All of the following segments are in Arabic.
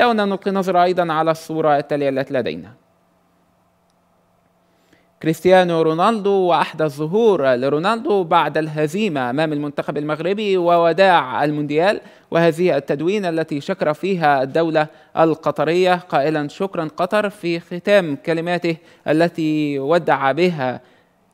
دعونا نلقي نظرة أيضا على الصورة التالية التي لدينا. كريستيانو رونالدو وأحدث ظهور لرونالدو بعد الهزيمة أمام المنتخب المغربي ووداع المونديال وهذه التدوين التي شكر فيها الدولة القطرية. قائلا شكرا قطر في ختام كلماته التي ودع بها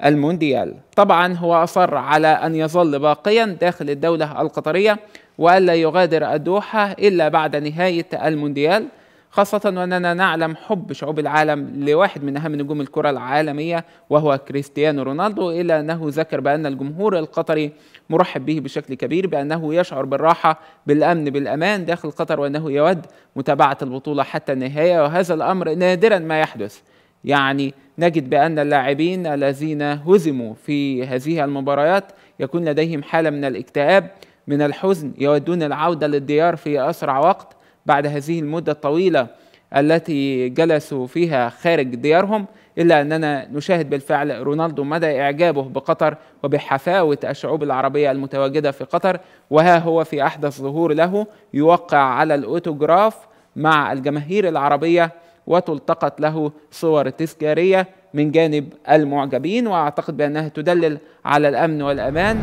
المونديال. طبعا هو أصر على أن يظل باقيا داخل الدولة القطرية وألا يغادر الدوحة إلا بعد نهاية المونديال خاصة وأننا نعلم حب شعوب العالم لواحد من أهم نجوم الكرة العالمية وهو كريستيانو رونالدو إلا أنه ذكر بأن الجمهور القطري مرحب به بشكل كبير بأنه يشعر بالراحة بالأمن بالأمان داخل قطر وأنه يود متابعة البطولة حتى النهاية وهذا الأمر نادرا ما يحدث. يعني نجد بأن اللاعبين الذين هزموا في هذه المباريات يكون لديهم حالة من الاكتئاب من الحزن يودون العودة للديار في أسرع وقت بعد هذه المدة الطويلة التي جلسوا فيها خارج ديارهم إلا أننا نشاهد بالفعل رونالدو مدى إعجابه بقطر وبحفاوة الشعوب العربية المتواجدة في قطر وها هو في أحدث ظهور له يوقع على الأوتوغراف مع الجماهير العربية وتلتقط له صور تذكارية من جانب المعجبين وأعتقد بأنها تدلل على الأمن والأمان.